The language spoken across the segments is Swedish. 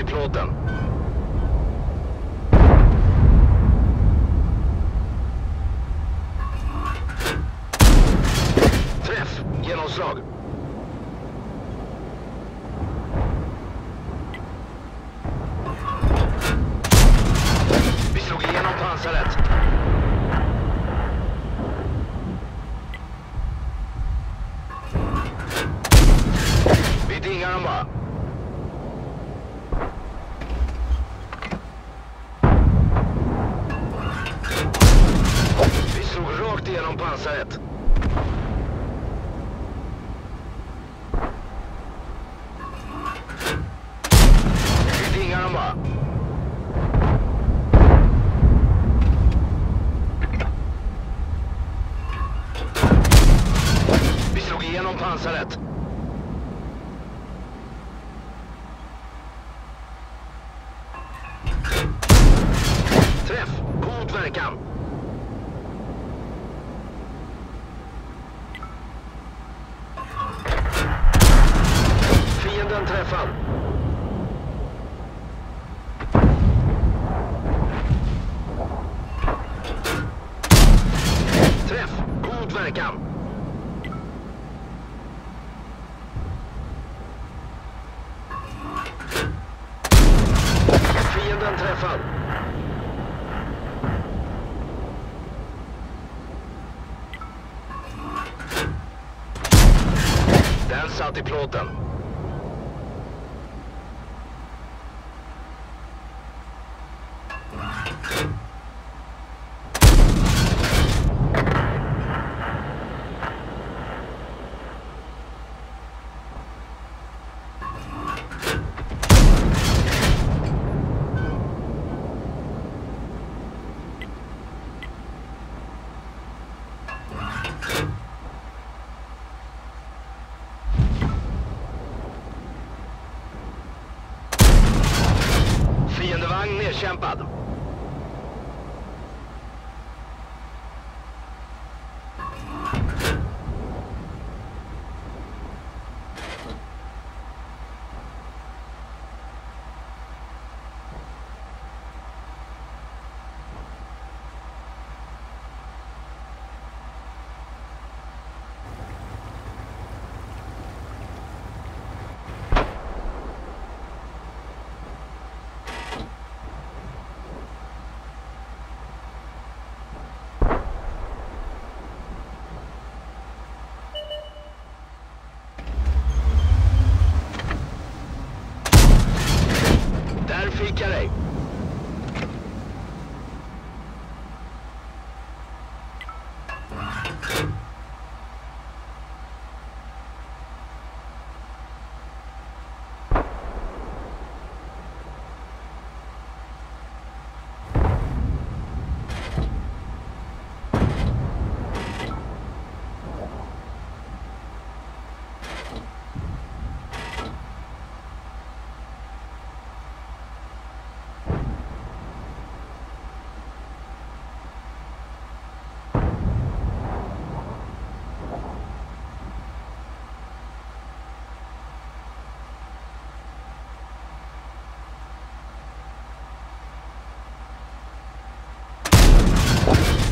till plåten. Träff! Genomslag. Vi slog igenom pansaret. Vi dingar dem bara. السلطان سلت Fiendevagn nedkämpad.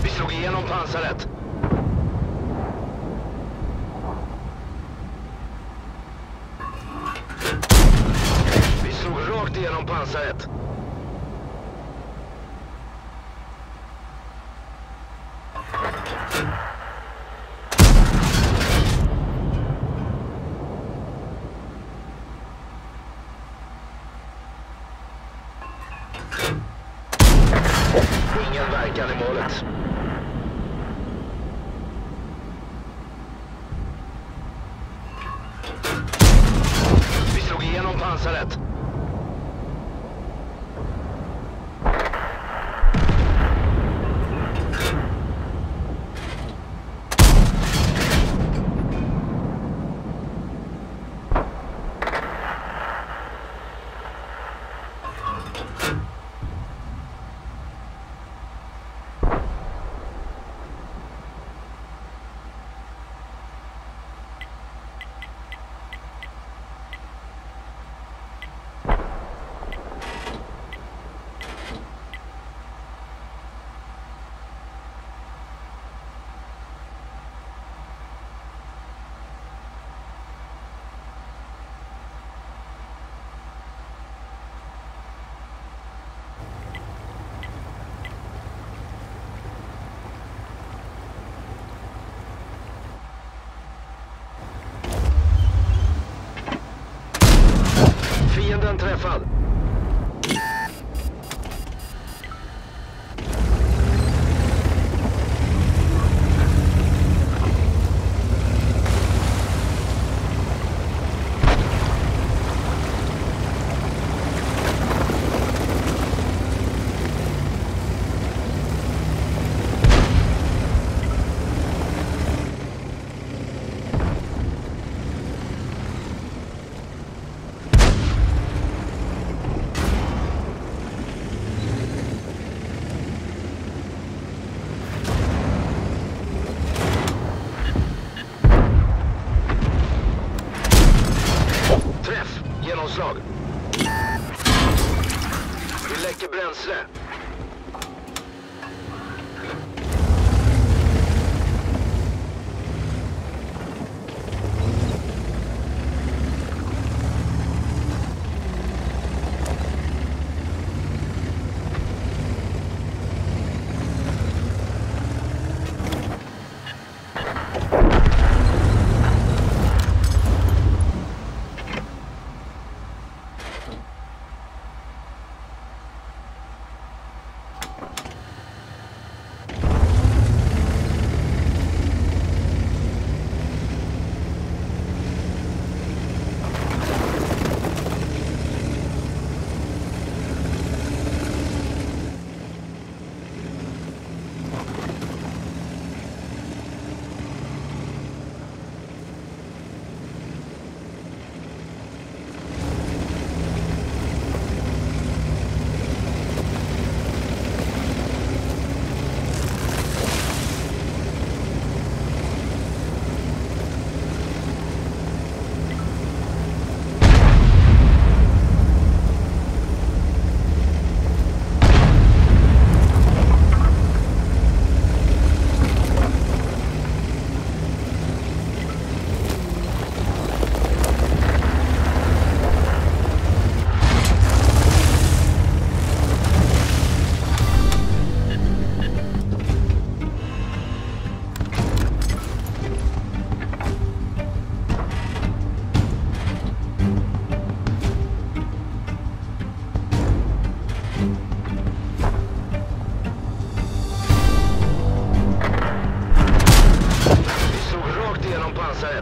Vi slog igenom pansaret. Orleans. sendo atrefado.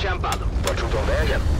Blåser på målet. Fiendevagn nedkämpad.